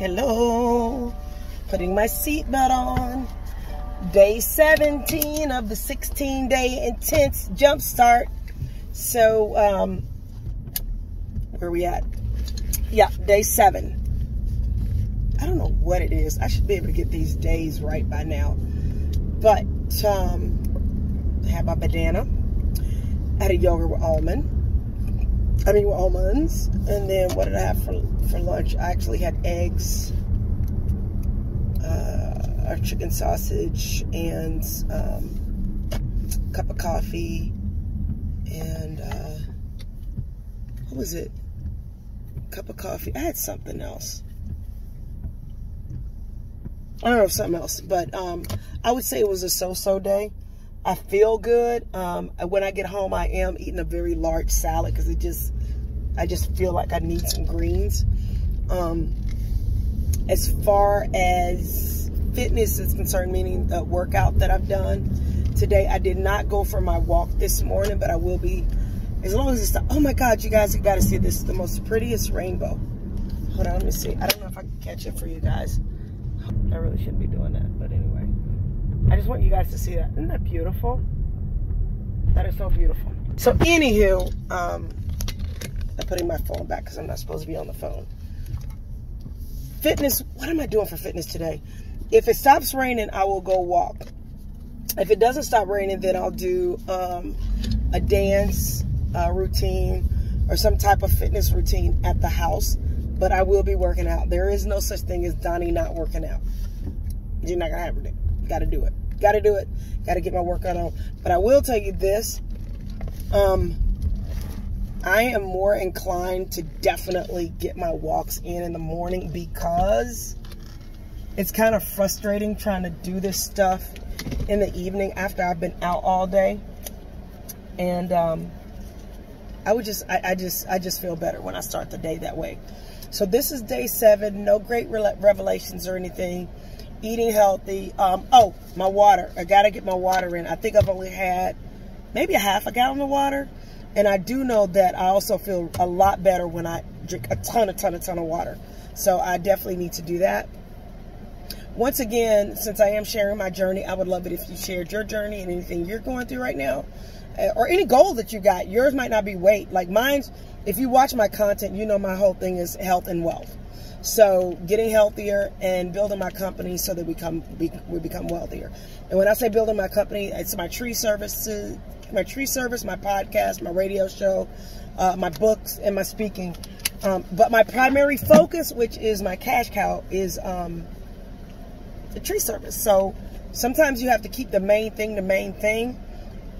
Hello. Putting my seatbelt on. Day 17 of the 16 day intense jump start. So, um, where we at? Yeah, day seven. I don't know what it is. I should be able to get these days right by now. But, um, I have my banana. I had a yogurt with almond. I mean, almonds. And then what did I have for, for lunch? I actually had eggs, uh, a chicken sausage, and um, a cup of coffee. And uh, what was it? A Cup of coffee. I had something else. I don't know if something else, but um, I would say it was a so-so day. I feel good. Um, when I get home, I am eating a very large salad because it just, I just feel like I need some greens. Um, as far as fitness is concerned, meaning the workout that I've done today, I did not go for my walk this morning, but I will be, as long as it's, the, oh my God, you guys have got to see this, the most prettiest rainbow. Hold on, let me see. I don't know if I can catch it for you guys. I really shouldn't be doing that, but anyway. I just want you guys to see that. Isn't that beautiful? That is so beautiful. So anywho, um, I'm putting my phone back because I'm not supposed to be on the phone. Fitness, what am I doing for fitness today? If it stops raining, I will go walk. If it doesn't stop raining, then I'll do um, a dance uh, routine or some type of fitness routine at the house. But I will be working out. There is no such thing as Doni not working out. You're not going to have to do Got to do it. Got to do it. Got to get my workout on. But I will tell you this. Um, I am more inclined to definitely get my walks in in the morning because it's kind of frustrating trying to do this stuff in the evening after I've been out all day. And um, I would just, I, I, just, I just feel better when I start the day that way. So this is day seven. No great revelations or anything eating healthy. Um, oh, my water. I got to get my water in. I think I've only had maybe a half a gallon of water. And I do know that I also feel a lot better when I drink a ton, a ton, a ton of water. So I definitely need to do that. Once again, since I am sharing my journey, I would love it if you shared your journey and anything you're going through right now. Uh, or any goal that you got. Yours might not be weight. Like mine's, if you watch my content, you know my whole thing is health and wealth. So getting healthier and building my company so that we come we, we become wealthier. And when I say building my company, it's my tree services, my tree service, my podcast, my radio show, uh, my books, and my speaking. Um, but my primary focus, which is my cash cow, is um, the tree service. So sometimes you have to keep the main thing the main thing.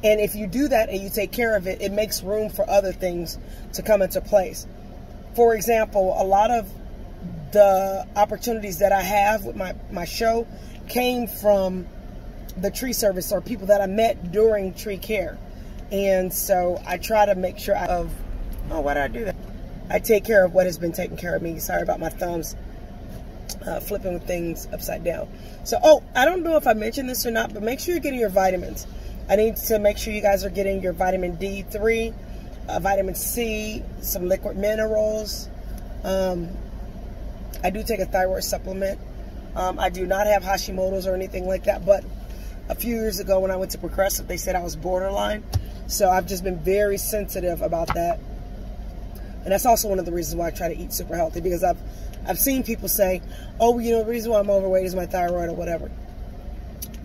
And if you do that and you take care of it, it makes room for other things to come into place. For example, a lot of the opportunities that I have with my, my show came from the tree service or people that I met during tree care. And so I try to make sure of, oh, why did I do that? I take care of what has been taken care of me. Sorry about my thumbs uh, flipping with things upside down. So, oh, I don't know if I mentioned this or not, but make sure you're getting your vitamins. I need to make sure you guys are getting your vitamin D3, uh, vitamin C, some liquid minerals, um, I do take a thyroid supplement. Um, I do not have Hashimoto's or anything like that, but a few years ago when I went to Progressive, they said I was borderline. So I've just been very sensitive about that. And that's also one of the reasons why I try to eat super healthy because I've I've seen people say, oh, you know, the reason why I'm overweight is my thyroid or whatever.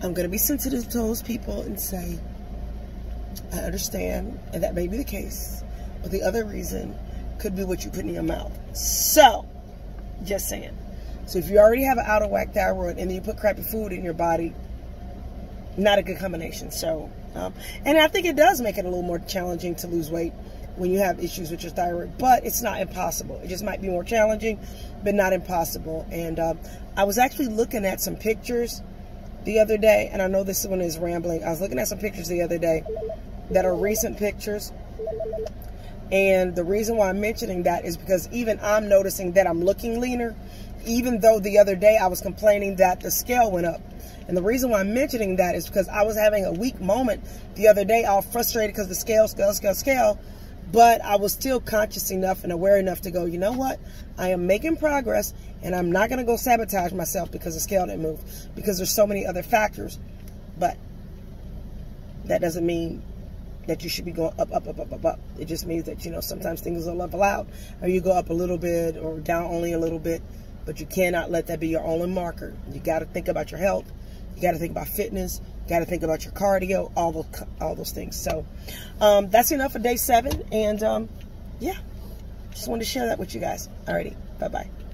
I'm going to be sensitive to those people and say, I understand, and that may be the case. But the other reason could be what you put in your mouth. So, just saying. So if you already have an out of whack thyroid and then you put crappy food in your body, not a good combination. So, um, and I think it does make it a little more challenging to lose weight when you have issues with your thyroid, but it's not impossible. It just might be more challenging, but not impossible. And um, I was actually looking at some pictures the other day, and I know this one is rambling. I was looking at some pictures the other day that are recent pictures and the reason why I'm mentioning that is because even I'm noticing that I'm looking leaner, even though the other day I was complaining that the scale went up. And the reason why I'm mentioning that is because I was having a weak moment the other day. all frustrated because the scale, scale, scale, scale. But I was still conscious enough and aware enough to go, you know what? I am making progress and I'm not going to go sabotage myself because the scale didn't move because there's so many other factors. But that doesn't mean that you should be going up, up, up, up, up, up. It just means that, you know, sometimes things will level out or you go up a little bit or down only a little bit, but you cannot let that be your only marker. You got to think about your health. You got to think about fitness. You got to think about your cardio, all those, all those things. So um, that's enough for day seven. And um, yeah, just wanted to share that with you guys. Alrighty, bye-bye.